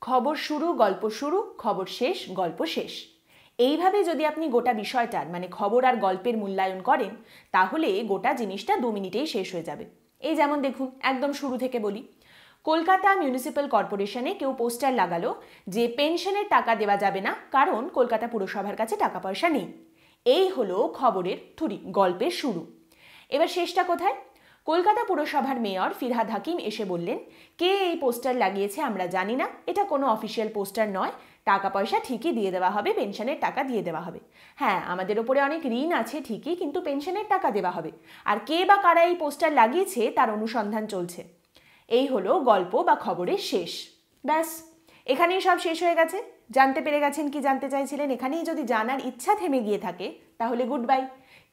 খবর শুরু, গল্প শুরু, খবর শেষ, গল্প শেষ। এইভাবে যদি আপনি গোটা বিষয়টার মানে খবর আর গল্পের মূল্যায়ন করেন, তাহলে গোটা জিনিসটা দু মিনিটেই শেষ হয়ে যাবে। এই যেমন দেখুন, একদম শুরু থেকে বলি। কলকাতা মিউনিসিপ্যাল কর্পোরেশনে কেউ পোস্টার লাগালো যে পেনশনের টাকা দেওয়া যাবে না, কারণ কলকাতা পুরসভার কাছে টাকা পয়সা নেই। এই হলো খবরের থুরি, গল্পের শুরু। এবার শেষটা কোথায়? কলকাতা পুরসভার মেয়র ফিরহাদ হাকিম এসে বললেন, কে এই পোস্টার লাগিয়েছে আমরা জানি না। এটা কোনো অফিসিয়াল পোস্টার নয়। টাকা পয়সা ঠিকই দিয়ে দেওয়া হবে, পেনশনের টাকা দিয়ে দেওয়া হবে। হ্যাঁ আমাদের ওপরে অনেক ঋণ আছে ঠিকই, কিন্তু পেনশনের টাকা দেওয়া হবে। আর কে বা কারা এই পোস্টার লাগিয়েছে তার অনুসন্ধান চলছে। এই হলো গল্প বা খবরের শেষ। ব্যাস, এখানেই সব শেষ হয়ে গেছে। জানতে পেরে গেছেন কি জানতে চাইছিলেন? এখানেই যদি জানার ইচ্ছা থেমে গিয়ে থাকে, তাহলে গুড বাই।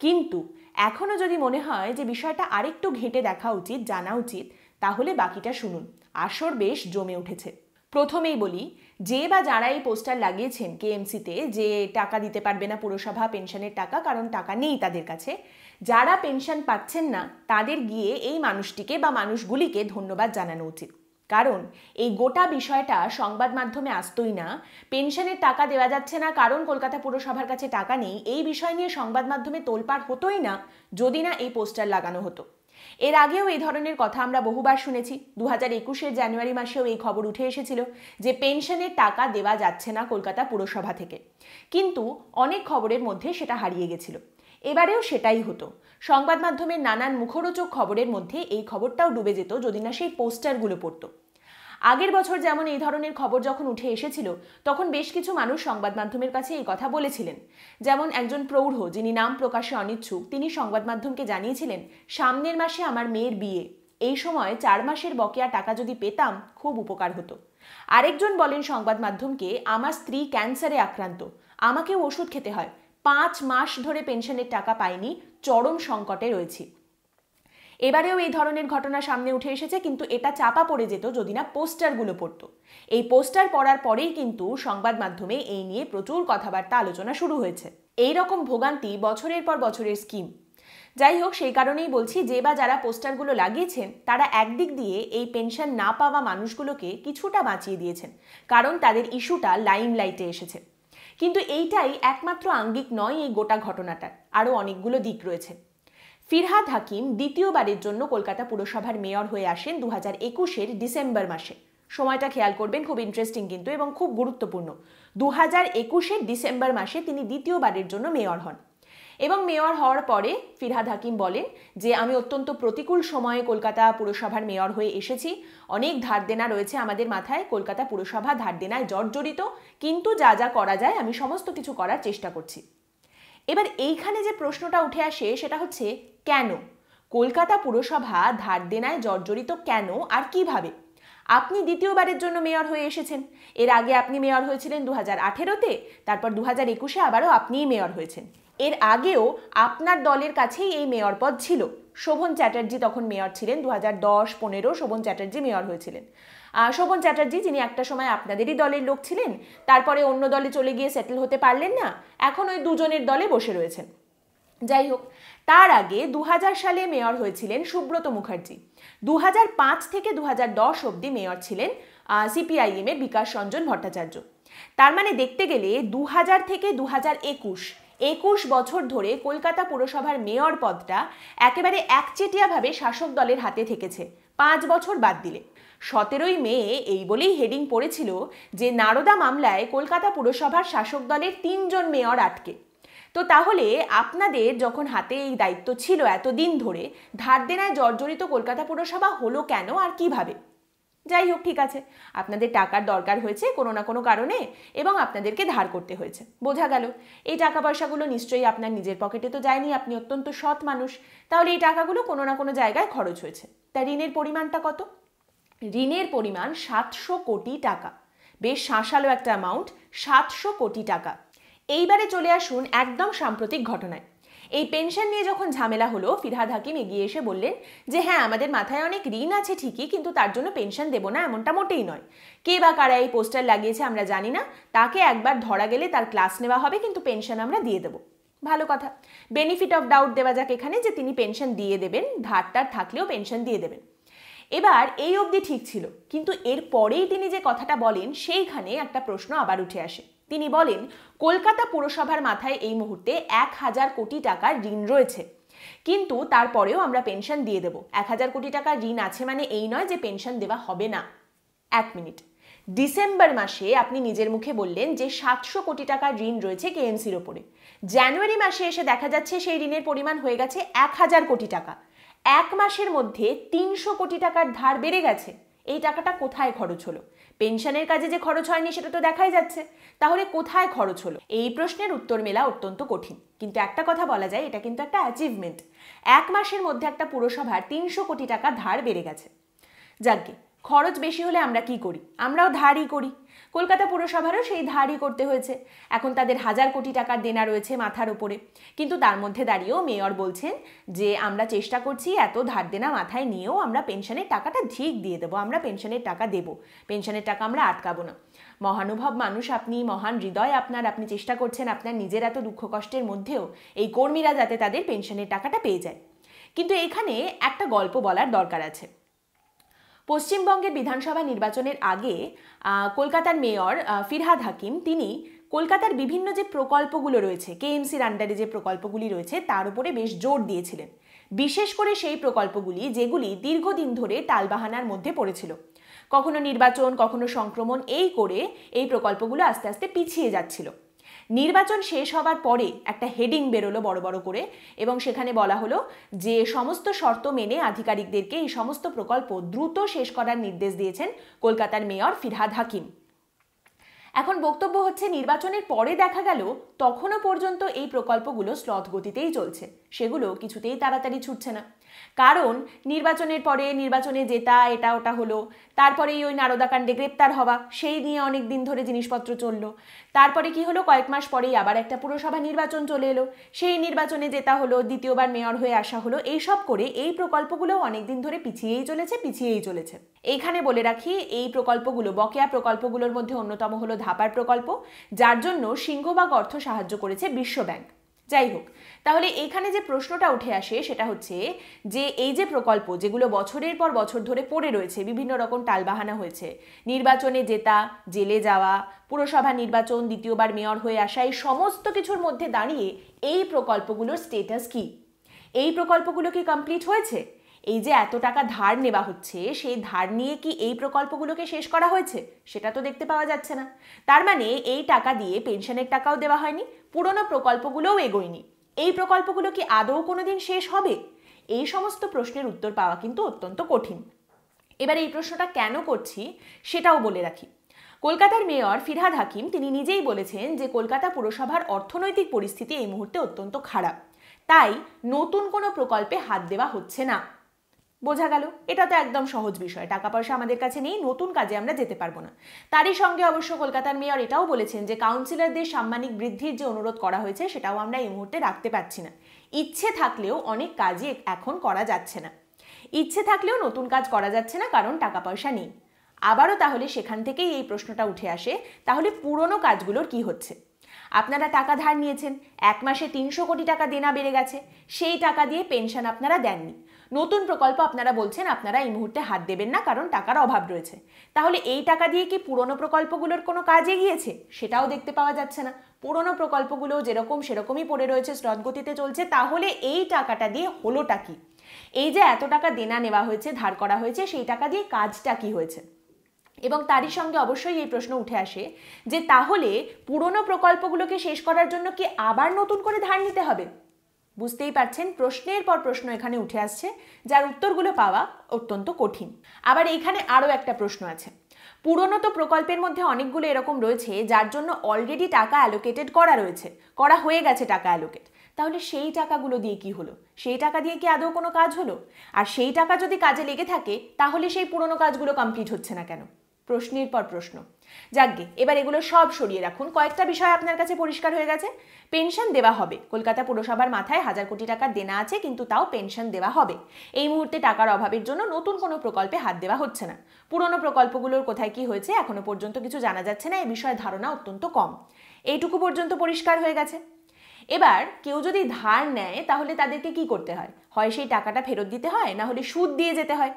কিন্তু এখনও যদি মনে হয় যে বিষয়টা আরেকটু ঘেঁটে দেখা উচিত, জানা উচিত, তাহলে বাকিটা শুনুন। আসর বেশ জমে উঠেছে। প্রথমেই বলি, যে বা যারা এই পোস্টার লাগিয়েছেন কেএমসিতে যে টাকা দিতে পারবে না পুরসভা পেনশনের টাকা, কারণ টাকা নেই তাদের কাছে, যারা পেনশন পাচ্ছেন না, তাদের গিয়ে এই মানুষটিকে বা মানুষগুলিকে ধন্যবাদ জানানো উচিত। কারণ, এই গোটা বিষয়টা সংবাদ মাধ্যমে আসতই না। পেনশনের টাকা দেওয়া যাচ্ছে না, কারণ কলকাতা পুরসভার কাছে টাকা নেই। এই বিষয় নিয়ে সংবাদ মাধ্যমে তোলপাড় হতোই না, যদি না এই পোস্টার লাগানো হতো। এর আগেও এই ধরনের কথা আমরা বহুবার শুনেছি। দু হাজার একুশের জানুয়ারি মাসেও এই খবর উঠে এসেছিল যে পেনশনের টাকা দেওয়া যাচ্ছে না কলকাতা পুরসভা থেকে। কিন্তু অনেক খবরের মধ্যে সেটা হারিয়ে গেছিল। এবারেও সেটাই হতো। সংবাদ মাধ্যমের নানান মুখরোচক খবরের মধ্যে এই খবরটাও ডুবে যেত যদি না সেই পোস্টারগুলো পড়তো। আগের বছর যেমন এই ধরনের খবর যখন উঠে এসেছিল, তখন বেশ কিছু মানুষ সংবাদ মাধ্যমের কাছে এই কথা বলেছিলেন। যেমন একজন প্রৌঢ়, যিনি নাম প্রকাশে অনিচ্ছুক, তিনি সংবাদ মাধ্যমকে জানিয়েছিলেন, সামনের মাসে আমার মেয়ের বিয়ে। এই সময় চার মাসের বকেয়া টাকা যদি পেতাম, খুব উপকার হতো। আরেকজন বলেন সংবাদ মাধ্যমকে, আমার স্ত্রী ক্যান্সারে আক্রান্ত। আমাকেও ওষুধ খেতে হয়। পাঁচ মাস ধরে পেনশনের টাকা পাইনি চরম সংকটে রয়েছি। এবারেও এই ধরনের ঘটনা সামনে উঠে এসেছে, কিন্তু এটা চাপা পড়ে যেত যদি না পোস্টারগুলো পড়তো। এই পোস্টার পড়ার পরেই কিন্তু সংবাদ মাধ্যমে এই নিয়ে প্রচুর কথাবার্তা, আলোচনা শুরু হয়েছে। এই রকম ভোগান্তি বছরের পর বছরের স্কিম যাই হোক, সেই কারণেই বলছি, যে বা যারা পোস্টারগুলো লাগিয়েছেন, তারা একদিক দিয়ে এই পেনশন না পাওয়া মানুষগুলোকে কিছুটা বাঁচিয়ে দিয়েছেন। কারণ তাদের ইস্যুটা লাইম লাইটে এসেছে। কিন্তু এইটাই একমাত্র আঙ্গিক নয় এই গোটা ঘটনাটার। আরও অনেকগুলো দিক রয়েছে। ফিরহাদ হাকিম দ্বিতীয়বারের জন্য কলকাতা পুরসভার মেয়র হয়ে আসেন দু হাজার একুশের ডিসেম্বর মাসে। সময়টা খেয়াল করবেন, খুব ইন্টারেস্টিং কিন্তু এবং খুব গুরুত্বপূর্ণ। দু হাজার একুশের ডিসেম্বর মাসে তিনি দ্বিতীয়বারের জন্য মেয়র হন। এবং মেয়র হওয়ার পরে ফিরহাদ হাকিম বলেন যে, আমি অত্যন্ত প্রতিকূল সময়ে কলকাতা পুরসভার মেয়র হয়ে এসেছি। অনেক ধার দেনা রয়েছে আমাদের মাথায়। কলকাতা পুরসভা ধার দেনায় জর্জরিত। কিন্তু যা যা করা যায়, আমি সমস্ত কিছু করার চেষ্টা করছি। এবার এইখানে যে প্রশ্নটা উঠে আসে, সেটা হচ্ছে, কেন? কলকাতা পুরসভা ধার দেনায় জর্জরিত কেন? আর কীভাবে? আপনি দ্বিতীয়বারের জন্য মেয়র হয়ে এসেছেন। এর আগে আপনি মেয়র হয়েছিলেন দু হাজার আঠেরোতে, তারপর দু হাজার একুশে আবারও আপনিই মেয়র হয়েছেন। এর আগেও আপনার দলের কাছেই এই মেয়র পদ ছিল। শোভন চ্যাটার্জি তখন মেয়র ছিলেন দু হাজার দশ পনেরো শোভন চ্যাটার্জি মেয়র হয়েছিলেন। শোভন চ্যাটার্জি, যিনি একটা সময় আপনাদেরই দলের লোক ছিলেন, তারপরে অন্য দলে চলে গিয়ে সেটেল হতে পারলেন না, এখন ওই দুজনের দলে বসে রয়েছেন। যাই হোক তার আগে দু হাজার সালে মেয়র হয়েছিলেন সুব্রত মুখার্জি। দু হাজার পাঁচ থেকে দু হাজার দশ অবধি মেয়র ছিলেন সিপিআইএম এর বিকাশ রঞ্জন ভট্টাচার্য। তার মানে দেখতে গেলে দু হাজার থেকে দু একুশ একুশ বছর ধরে কলকাতা পুরসভার মেয়র পদটা একেবারে একচেটিয়াভাবে শাসক দলের হাতে থেকেছে, পাঁচ বছর বাদ দিলে। সতেরোই মে এই বলেই হেডিং পড়েছিল যে, নারদা মামলায় কলকাতা পুরসভার শাসক দলের তিনজন মেয়র আটকে। তো তাহলে আপনাদের যখন হাতে এই দায়িত্ব ছিল এতদিন ধরে ধার দেনায় জর্জরিত কলকাতা পুরসভা হলো কেন আর কীভাবে? যাই হোক, ঠিক আছে। আপনাদের টাকার দরকার হয়েছে কোনো না কোনো কারণে এবং আপনাদেরকে ধার করতে হয়েছে। বোঝা গেল। এই টাকা পয়সাগুলো নিশ্চয়ই আপনার নিজের পকেটে তো যায়নি, আপনি অত্যন্ত সৎ মানুষ। তাহলে এই টাকাগুলো কোনো না কোনো জায়গায় খরচ হয়েছে। তা ঋণের পরিমাণটা কত? ঋণের পরিমাণ সাতশো কোটি টাকা। বেশ শাঁসালো একটা অ্যামাউন্ট সাতশো কোটি টাকা। এইবারে চলে আসুন একদম সাম্প্রতিক ঘটনায়। এই পেনশন নিয়ে যখন ঝামেলা হলো, ফিরহাদ হাকিম এগিয়ে এসে বললেন যে হ্যাঁ আমাদের মাথায় অনেক ঋণ আছে ঠিকই, কিন্তু তার জন্য পেনশন দেবো না, এমনটা মোটেই নয়। কে বা কারা এই পোস্টার লাগিয়েছে আমরা জানি না, তাকে একবার ধরা গেলে তার ক্লাস নেওয়া হবে, কিন্তু পেনশন আমরা দিয়ে দেবো। ভালো কথা। বেনিফিট অফ ডাউট দেওয়া যাক এখানে যে, তিনি পেনশন দিয়ে দেবেন ধারটার থাকলেও পেনশন দিয়ে দেবেন। এবার এই অবধি ঠিক ছিল, কিন্তু এর পরেই তিনি যে কথাটা বলেন, সেইখানে একটা প্রশ্ন আবার উঠে আসে। তিনি বলেন, কলকাতা পুরসভার মাথায় এই মুহূর্তে এক হাজার কোটি টাকার ঋণ রয়েছে। কিন্তু তারপরেও আমরা পেনশন দিয়ে দেবো। এক হাজার কোটি টাকার ঋণ আছে মানে এই নয় যে পেনশন দেওয়া হবে না। এক মিনিট। ডিসেম্বর মাসে আপনি নিজের মুখে বললেন যে সাতশো কোটি টাকার ঋণ রয়েছে কেএমসির ওপরে। জানুয়ারি মাসে এসে দেখা যাচ্ছে সেই ঋণের পরিমাণ হয়ে গেছে এক হাজার কোটি টাকা। এক মাসের মধ্যে তিনশো কোটি টাকার ধার বেড়ে গেছে। এই টাকাটা কোথায় খরচ হলো? পেনশনের কাজে যে খরচ হয়নি সেটা তো দেখাই যাচ্ছে। তাহলে কোথায় খরচ হলো? এই প্রশ্নের উত্তর মেলা অত্যন্ত কঠিন। কিন্তু একটা কথা বলা যায়, এটা কিন্তু একটা অ্যাচিভমেন্ট এক মাসের মধ্যে একটা পুরসভার তিনশো কোটি টাকা ধার বেড়ে গেছে। যাকে খরচ বেশি হলে আমরা কি করি? আমরাও ধারই করি। কলকাতা পুরসভারও সেই ধারই করতে হয়েছে। এখন তাদের হাজার কোটি টাকার দেনা রয়েছে মাথার ওপরে কিন্তু তার মধ্যে দাঁড়িয়েও মেয়র বলছেন যে, আমরা চেষ্টা করছি এত ধার দেনা মাথায় নিয়েও আমরা পেনশনের টাকাটা ঠিক দিয়ে দেবো, আমরা পেনশনের টাকা দেব। পেনশনের টাকা আমরা আটকাবো না। মহানুভব মানুষ, আপনি মহান হৃদয় আপনার, আপনি চেষ্টা করছেন আপনার নিজের এত দুঃখ কষ্টের মধ্যেও এই কর্মীরা যাতে তাদের পেনশনের টাকাটা পেয়ে যায়। কিন্তু এখানে একটা গল্প বলার দরকার আছে। পশ্চিমবঙ্গের বিধানসভা নির্বাচনের আগে কলকাতার মেয়র ফিরহাদ হাকিম, তিনি কলকাতার বিভিন্ন যে প্রকল্পগুলো রয়েছে, কেএমসির আন্ডারে যে প্রকল্পগুলি রয়েছে, তার উপরে বেশ জোর দিয়েছিলেন। বিশেষ করে সেই প্রকল্পগুলি, যেগুলি দীর্ঘদিন ধরে টালবাহানার মধ্যে পড়েছিল। কখনো নির্বাচন, কখনো সংক্রমণ, এই করে এই প্রকল্পগুলো আস্তে আস্তে পিছিয়ে যাচ্ছিল। নির্বাচন শেষ হবার পরে একটা হেডিং বেরোলো বড় বড় করে এবং সেখানে বলা হলো যে সমস্ত শর্ত মেনে আধিকারিকদেরকে এই সমস্ত প্রকল্প দ্রুত শেষ করার নির্দেশ দিয়েছেন কলকাতার মেয়র ফিরহাদ হাকিম। এখন বক্তব্য হচ্ছে নির্বাচনের পরে দেখা গেল তখনও পর্যন্ত এই প্রকল্পগুলো স্লথ গতিতেই চলছে। সেগুলো কিছুতেই তাড়াতাড়ি ছুটছে না। কারণ নির্বাচনের পরে নির্বাচনে জেতা এটা, ওটা হলো। তারপরেই ওই নারদাকাণ্ডে গ্রেপ্তার হওয়া, সেই নিয়ে অনেক দিন ধরে জিনিসপত্র চলল। তারপরে কি হলো, কয়েক মাস পরেই আবার একটা পুরসভা নির্বাচন চলে এলো। সেই নির্বাচনে জেতা হলো, দ্বিতীয়বার মেয়র হয়ে আসা হলো। এইসব করে এই প্রকল্পগুলো অনেকদিন ধরে পিছিয়েই চলেছে পিছিয়েই চলেছে। এইখানে বলে রাখি, এই প্রকল্পগুলো, বকেয়া প্রকল্পগুলোর মধ্যে অন্যতম হলো ধাপার প্রকল্প, যার জন্য সিংহবাগ অর্থ সাহায্য করেছে বিশ্বব্যাংক যাই হোক, তাহলে এখানে যে প্রশ্নটা উঠে আসে সেটা হচ্ছে যে এই যে প্রকল্প যেগুলো বছরের পর বছর ধরে পড়ে রয়েছে, বিভিন্ন রকম টালবাহানা হয়েছে, নির্বাচনে জেতা, জেলে যাওয়া, পুরসভা নির্বাচন, দ্বিতীয়বার মেয়র হয়ে আসা, এই সমস্ত কিছুর মধ্যে দাঁড়িয়ে এই প্রকল্পগুলোর স্টেটাস কি? এই প্রকল্পগুলো কি কমপ্লিট হয়েছে? এই যে এত টাকা ধার নেওয়া হচ্ছে, সেই ধার নিয়ে কি এই প্রকল্পগুলোকে শেষ করা হয়েছে? সেটা তো দেখতে পাওয়া যাচ্ছে না। তার মানে এই টাকা দিয়ে পেনশনের টাকাও দেওয়া হয়নি পুরনো প্রকল্পগুলোও এগোয়নি। এই প্রকল্পগুলো কি আদৌ কোনোদিন শেষ হবে? এই সমস্ত প্রশ্নের উত্তর পাওয়া কিন্তু অত্যন্ত কঠিন। এবার এই প্রশ্নটা কেন করছি সেটাও বলে রাখি। কলকাতার মেয়র ফিরহাদ হাকিম তিনি নিজেই বলেছেন যে কলকাতা পুরসভার অর্থনৈতিক পরিস্থিতি এই মুহূর্তে অত্যন্ত খারাপ। তাই নতুন কোনো প্রকল্পে হাত দেওয়া হচ্ছে না। বোঝা গেল, এটা তো একদম সহজ বিষয়। টাকা পয়সা আমাদের কাছে নেই, নতুন কাজে আমরা যেতে পারব না। তারই সঙ্গে অবশ্য কলকাতার মেয়র এটাও বলেছেন যে কাউন্সিলরদের সাম্মানিক বৃদ্ধির যে অনুরোধ করা হয়েছে, সেটাও আমরা এই মুহূর্তে রাখতে পারছি না। ইচ্ছে থাকলেও অনেক কাজই এখন করা যাচ্ছে না। ইচ্ছে থাকলেও নতুন কাজ করা যাচ্ছে না, কারণ টাকা পয়সা নেই। আবারও তাহলে সেখান থেকেই এই প্রশ্নটা উঠে আসে, তাহলে পুরনো কাজগুলোর কি হচ্ছে? আপনারা টাকা ধার নিয়েছেন, এক মাসে তিনশো কোটি টাকা দেনা বেড়ে গেছে, সেই টাকা দিয়ে পেনশন আপনারা দেননি। নতুন প্রকল্প আপনারা বলছেন, আপনারা এই মুহূর্তে হাত দেবেন না কারণ টাকার অভাব রয়েছে। তাহলে এই টাকা দিয়ে কি পুরনো প্রকল্পগুলোর কোনো কাজ এগিয়েছে? সেটাও দেখতে পাওয়া যাচ্ছে না। পুরনো প্রকল্পগুলো যেরকম সেরকমই পড়ে রয়েছে স্রদগতিতে চলছে, তাহলে এই টাকাটা দিয়ে হলোটা কি? এই যে এত টাকা দেনা নেওয়া হয়েছে, ধার করা হয়েছে, সেই টাকা দিয়ে কাজটা কি হয়েছে? এবং তারই সঙ্গে অবশ্যই এই প্রশ্ন উঠে আসে যে তাহলে পুরনো প্রকল্পগুলোকে শেষ করার জন্য কি আবার নতুন করে ধার নিতে হবে? বুঝতেই পারছেন, প্রশ্নের পর প্রশ্ন এখানে উঠে আসছে, যার উত্তরগুলো পাওয়া অত্যন্ত কঠিন। আবার এখানে আরও একটা প্রশ্ন আছে। পুরনো তো প্রকল্পের মধ্যে অনেকগুলো এরকম রয়েছে, যার জন্য অলরেডি টাকা অ্যালোকেটেড করা রয়েছে, করা হয়ে গেছে টাকা অ্যালোকেট তাহলে সেই টাকাগুলো দিয়ে কি হলো? সেই টাকা দিয়ে কি আদৌ কোনো কাজ হলো? আর সেই টাকা যদি কাজে লেগে থাকে, তাহলে সেই পুরনো কাজগুলো কমপ্লিট হচ্ছে না কেন? প্রশ্নের পর প্রশ্ন। যাকগে, এবার এগুলো সব সরিয়ে রাখুন। কয়েকটা বিষয় আপনার কাছে পরিষ্কার হয়ে গেছে। পেনশন দেওয়া হবে। কলকাতা পুরসভার মাথায় হাজার কোটি টাকার দেনা আছে, কিন্তু তাও পেনশন দেওয়া হবে। এই মুহূর্তে টাকার অভাবের জন্য নতুন কোনো প্রকল্পে হাত দেওয়া হচ্ছে না। পুরনো প্রকল্পগুলোর কোথায় কি হয়েছে, এখনও পর্যন্ত কিছু জানা যাচ্ছে না। এই বিষয়ে ধারণা অত্যন্ত কম। এইটুকু পর্যন্ত পরিষ্কার হয়ে গেছে। এবার কেউ যদি ধার নেয়, তাহলে তাদেরকে কি করতে হয়? হয় সেই টাকাটা ফেরত দিতে হয়, না হলে সুদ দিয়ে যেতে হয়?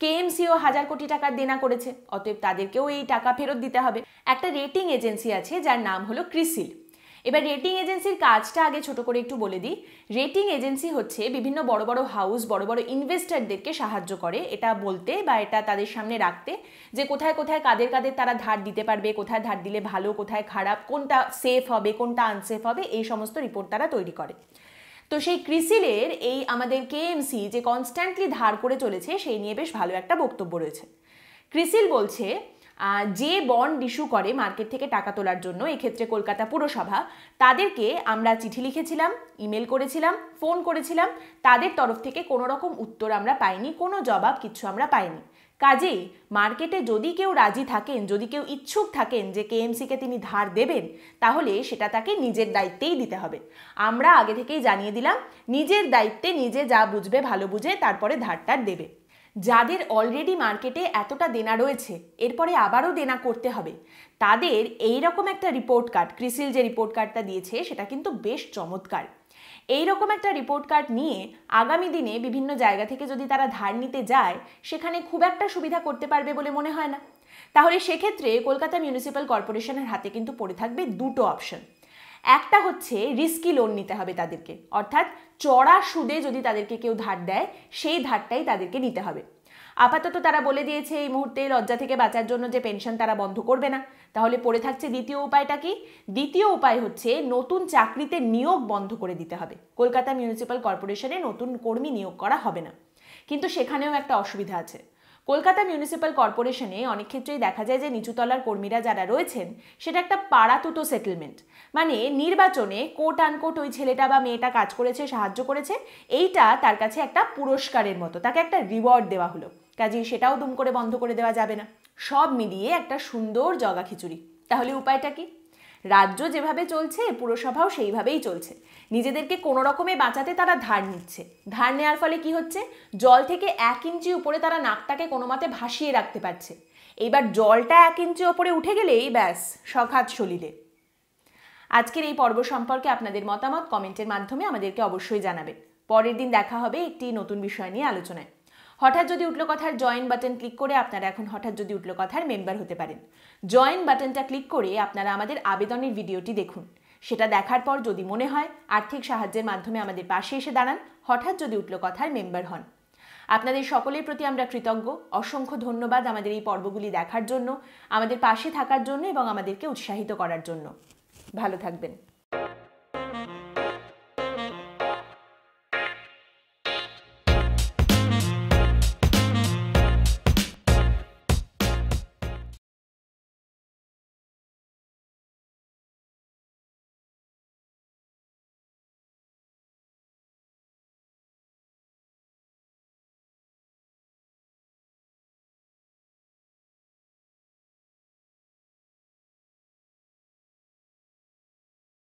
কেএমসিও হাজার কোটি টাকার দেনা করেছে, অতএব তাদেরকেও এই টাকা ফেরত দিতে হবে। একটা রেটিং এজেন্সি আছে, যার নাম হলো ক্রিসিল। এবার রেটিং এজেন্সির কাজটা আগে ছোট করে একটু বলে দিই। রেটিং এজেন্সি হচ্ছে বিভিন্ন বড় বড় হাউস, বড় বড় ইনভেস্টারদেরকে সাহায্য করে। এটা বলতে বা এটা তাদের সামনে রাখতে যে কোথায় কোথায় কাদের কাদের তারা ধার দিতে পারবে, কোথায় ধার দিলে ভালো, কোথায় খারাপ, কোনটা সেফ হবে, কোনটা আনসেফ হবে, এই সমস্ত রিপোর্ট তারা তৈরি করে। তো সেই ক্রিসিলের এই আমাদের কেএমসি যে কনস্ট্যান্টলি ধার করে চলেছে, সেই নিয়ে বেশ ভালো একটা বক্তব্য রয়েছে। ক্রিসিল বলছে যে বন্ড ইস্যু করে মার্কেট থেকে টাকা তোলার জন্য, এক্ষেত্রে কলকাতা পুরসভা, তাদেরকে আমরা চিঠি লিখেছিলাম ইমেল করেছিলাম ফোন করেছিলাম, তাদের তরফ থেকে কোনো রকম উত্তর আমরা পাইনি, কোনো জবাব কিছু আমরা পাইনি। কাজেই মার্কেটে যদি কেউ রাজি থাকেন, যদি কেউ ইচ্ছুক থাকেন যে কেএমসিকে তিনি ধার দেবেন, তাহলে সেটা তাকে নিজের দায়িত্বেই দিতে হবে। আমরা আগে থেকেই জানিয়ে দিলাম, নিজের দায়িত্বে নিজে যা বুঝবে, ভালো বুঝে তারপরে ধারটার দেবে। যাদের অলরেডি মার্কেটে এতটা দেনা রয়েছে, এরপরে আবারও দেনা করতে হবে, তাদের এই রকম একটা রিপোর্ট কার্ড ক্রিসিল যে রিপোর্ট কার্ডটা দিয়েছে, সেটা কিন্তু বেশ চমৎকার। এই রকম একটা রিপোর্ট কার্ড নিয়ে আগামী দিনে বিভিন্ন জায়গা থেকে যদি তারা ধার নিতে যায়, সেখানে খুব একটা সুবিধা করতে পারবে বলে মনে হয় না। তাহলে সেক্ষেত্রে কলকাতা মিউনিসিপ্যাল কর্পোরেশনের হাতে কিন্তু পড়ে থাকবে দুটো অপশন একটা হচ্ছে রিস্কি লোন নিতে হবে তাদেরকে। অর্থাৎ চড়া সুদে যদি তাদেরকে কেউ ধার দেয়, সেই ধারটাই তাদেরকে নিতে হবে। আপাতত তারা বলে দিয়েছে এই মুহূর্তে লজ্জা থেকে বাঁচার জন্য যে পেনশন তারা বন্ধ করবে না। তাহলে পড়ে থাকছে দ্বিতীয় উপায়টা কি? দ্বিতীয় উপায় হচ্ছে নতুন চাকরিতে নিয়োগ বন্ধ করে দিতে হবে। কলকাতা মিউনিসিপ্যাল কর্পোরেশনে নতুন কর্মী নিয়োগ করা হবে না। কিন্তু সেখানেও একটা অসুবিধা আছে। কলকাতা মিউনিসিপ্যাল কর্পোরেশনে অনেক ক্ষেত্রেই দেখা যায় যে নিচুতলার কর্মীরা যারা রয়েছেন, সেটা একটা পাড়াতুতো সেটেলমেন্ট মানে নির্বাচনে কোট আনকোট ওই ছেলেটা বা মেয়েটা কাজ করেছে, সাহায্য করেছে, এইটা তার কাছে একটা পুরস্কারের মতো, তাকে একটা রিওয়ার্ড দেওয়া হলো। কাজেই সেটাও দুম করে বন্ধ করে দেওয়া যাবে না। সব মিলিয়ে একটা সুন্দর জগা খিচুড়ি। তাহলে উপায়টা কি? রাজ্য যেভাবে চলছে, পুরসভাও সেইভাবেই চলছে। নিজেদেরকে কোনো রকমে বাঁচাতে তারা ধার নিচ্ছে। ধার নেওয়ার ফলে কি হচ্ছে? জল থেকে এক ইঞ্চি উপরে তারা নাকটাকে কোনো মতে ভাসিয়ে রাখতে পারছে। এইবার জলটা এক ইঞ্চি ওপরে উঠে গেলেই ব্যাস সখাত সলিলে। আজকের এই পর্ব সম্পর্কে আপনাদের মতামত কমেন্টের মাধ্যমে আমাদেরকে অবশ্যই জানাবেন। পরের দিন দেখা হবে একটি নতুন বিষয় নিয়ে আলোচনায়। হঠাৎ যদি উঠল কথার জয়েন বাটন ক্লিক করে আপনারা এখন হঠাৎ যদি উঠল কথার মেম্বার হতে পারেন। জয়েন বাটনটা ক্লিক করে আপনারা আমাদের আবেদনের ভিডিওটি দেখুন। সেটা দেখার পর যদি মনে হয় আর্থিক সাহায্যের মাধ্যমে আমাদের পাশে এসে দাঁড়ান, হঠাৎ যদি উঠল কথার মেম্বার হন। আপনাদের সকলের প্রতি আমরা কৃতজ্ঞ, অসংখ্য ধন্যবাদ আমাদের এই পর্বগুলি দেখার জন্য, আমাদের পাশে থাকার জন্য এবং আমাদেরকে উৎসাহিত করার জন্য। ভালো থাকবেন।